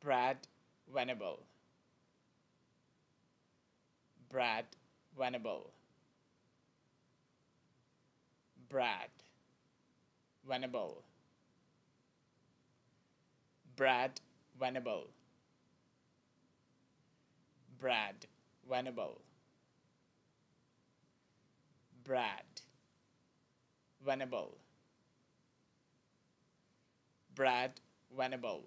Brad Venable. Brad Venable. Brad Venable. Brad Venable. Brad Venable. Brad Venable. Brad Venable.